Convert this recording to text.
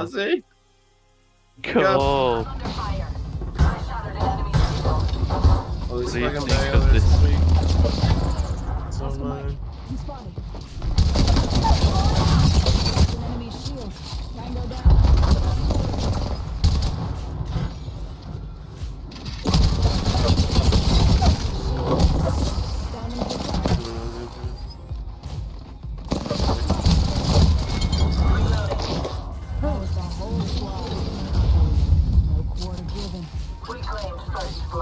Aussie. Cool. Oh, this fucking thing this Oh. No quarter given. We Reclaimed first blood.